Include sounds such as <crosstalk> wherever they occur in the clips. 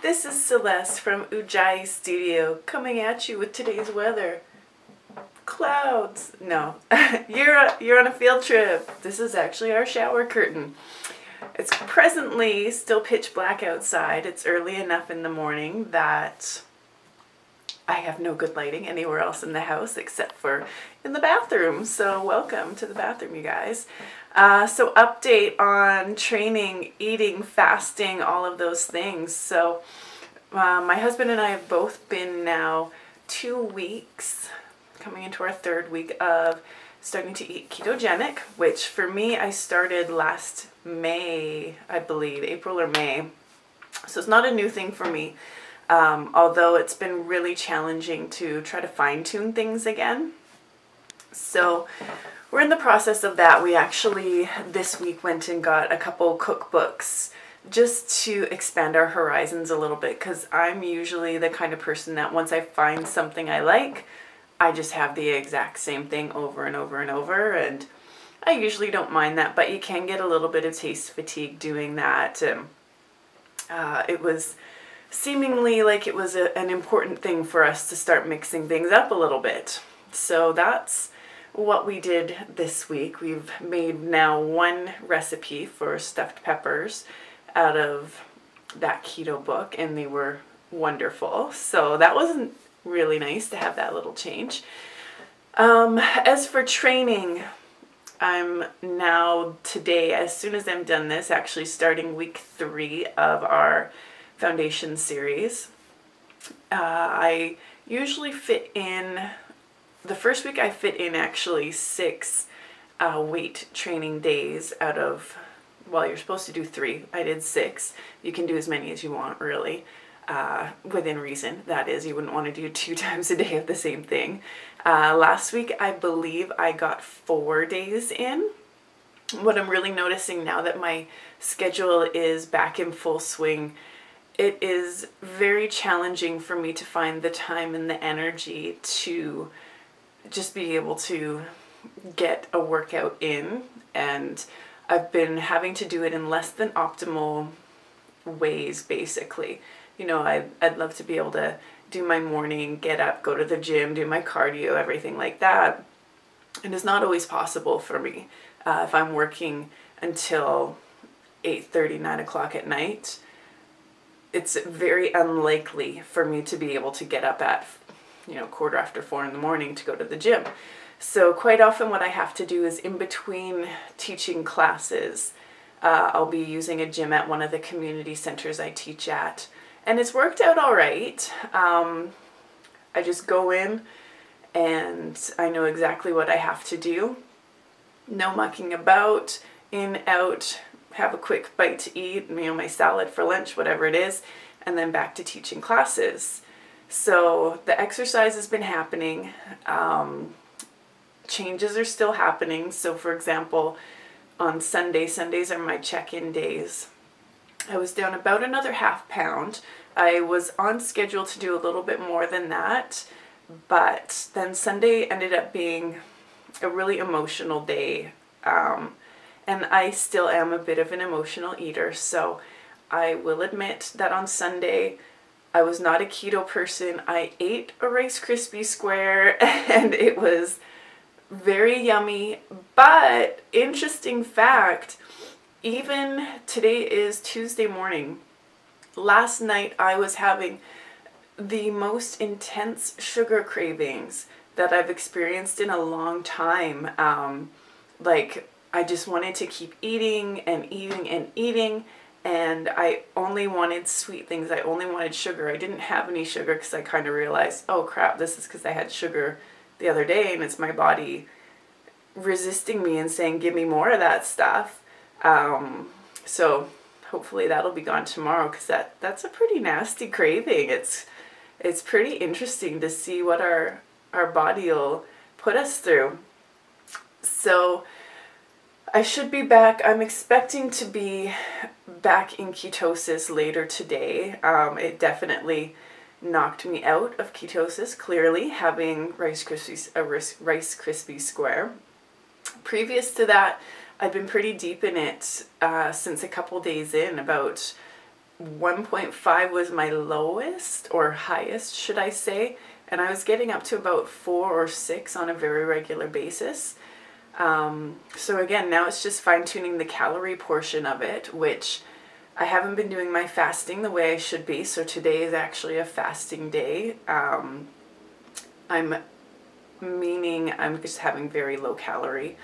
This is Celeste from Ujjayi Studio coming at you with today's weather. Clouds. No, <laughs> you're you're on a field trip. This is actually our shower curtain. It's presently still pitch black outside. It's early enough in the morning that I have no good lighting anywhere else in the house except for in the bathroom. So welcome to the bathroom, you guys. Uh, so update on training, eating, fasting, all of those things. So uh, my husband and I have both been now two weeks, coming into our third week of starting to eat ketogenic, which for me I started last May, I believe, April or May. So it's not a new thing for me. Um, although it's been really challenging to try to fine tune things again. So we're in the process of that. We actually this week went and got a couple cookbooks just to expand our horizons a little bit because I'm usually the kind of person that once I find something I like, I just have the exact same thing over and over and over and I usually don't mind that, but you can get a little bit of taste fatigue doing that. Uh, it was seemingly like it was a, an important thing for us to start mixing things up a little bit. So that's what we did this week. We've made now one recipe for stuffed peppers out of that keto book and they were wonderful. So that wasn't really nice to have that little change. Um, as for training, I'm now today, as soon as I'm done this, actually starting week three of our foundation series. Uh, I usually fit in, the first week I fit in actually six uh, weight training days out of, well, you're supposed to do three. I did six. You can do as many as you want, really. Uh, within reason, that is. You wouldn't want to do <laughs> two times a day of the same thing. Uh, last week, I believe I got four days in. What I'm really noticing now that my schedule is back in full swing it is very challenging for me to find the time and the energy to just be able to get a workout in and I've been having to do it in less than optimal ways basically. You know, I, I'd love to be able to do my morning, get up, go to the gym, do my cardio, everything like that. And it's not always possible for me uh, if I'm working until 8.30, 9 o'clock at night it's very unlikely for me to be able to get up at you know quarter after four in the morning to go to the gym. So quite often what i have to do is in between teaching classes uh, i'll be using a gym at one of the community centers i teach at and it's worked out all right. Um, i just go in and i know exactly what i have to do. No mucking about in out have a quick bite to eat, know, my salad for lunch, whatever it is, and then back to teaching classes. So the exercise has been happening. Um, changes are still happening. So, for example, on Sunday, Sundays are my check in days. I was down about another half pound. I was on schedule to do a little bit more than that, but then Sunday ended up being a really emotional day. Um, and I still am a bit of an emotional eater, so I will admit that on Sunday I was not a keto person. I ate a Rice Krispie square <laughs> and it was very yummy, but interesting fact, even today is Tuesday morning. Last night I was having the most intense sugar cravings that I've experienced in a long time. Um, like I just wanted to keep eating and eating and eating and I only wanted sweet things. I only wanted sugar. I didn't have any sugar because I kind of realized, oh crap, this is because I had sugar the other day and it's my body resisting me and saying, give me more of that stuff. Um, so hopefully that'll be gone tomorrow because that, that's a pretty nasty craving. It's, it's pretty interesting to see what our, our body will put us through. So I should be back. I'm expecting to be back in ketosis later today. Um, it definitely knocked me out of ketosis, clearly, having Rice Krispies, a Rice Krispie Square. Previous to that, I've been pretty deep in it uh, since a couple days in, about 1.5 was my lowest or highest, should I say, and I was getting up to about four or six on a very regular basis. Um, so again, now it's just fine tuning the calorie portion of it, which I haven't been doing my fasting the way I should be. So today is actually a fasting day. Um, I'm meaning I'm just having very low calorie,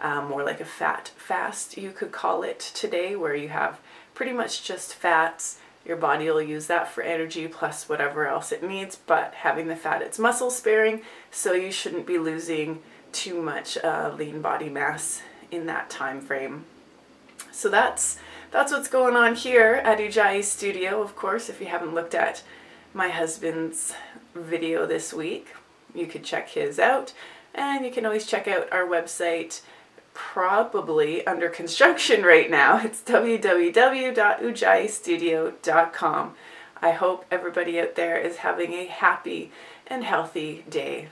um, more like a fat fast, you could call it today, where you have pretty much just fats. Your body will use that for energy plus whatever else it needs, but having the fat, it's muscle sparing, so you shouldn't be losing too much uh, lean body mass in that time frame. So that's that's what's going on here at Ujjayi Studio. Of course, if you haven't looked at my husband's video this week, you could check his out. And you can always check out our website, probably under construction right now. <laughs> It's www.ujjayistudio.com. I hope everybody out there is having a happy and healthy day.